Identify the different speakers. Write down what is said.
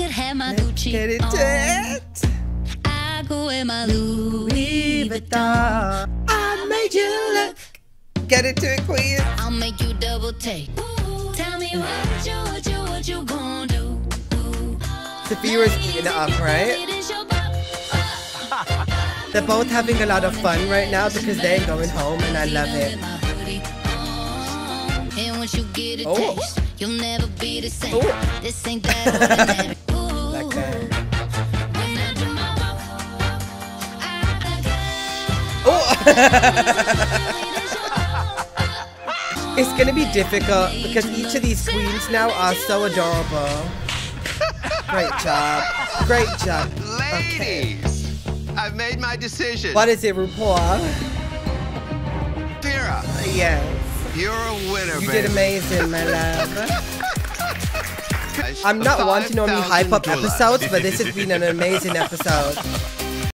Speaker 1: could have my Gucci
Speaker 2: Get into
Speaker 1: on.
Speaker 2: it.
Speaker 1: I go in my Louis Vuitton.
Speaker 2: I made you look. Get into it, queen.
Speaker 1: I'll make you double take. Tell me what you, what you, what you gonna do.
Speaker 2: Sapphira was eating it up, right?
Speaker 1: It is your bop.
Speaker 2: They're both having a lot of fun right now because they're going home and I love it.
Speaker 1: With my hoodie on. And once you get a
Speaker 2: Oh.
Speaker 1: taste, you'll never be the same.
Speaker 2: Oh.
Speaker 1: This ain't that ordinary.
Speaker 2: it's gonna be difficult because each of these queens now are so adorable. Great job. Great job. Okay.
Speaker 3: Ladies, I've made my decision.
Speaker 2: What is it, RuPaul?
Speaker 3: Vera,
Speaker 2: Yes.
Speaker 3: you're a winner,
Speaker 2: You
Speaker 3: baby.
Speaker 2: did amazing, my love. I'm not one to normally hype up episodes, but this has been an amazing episode.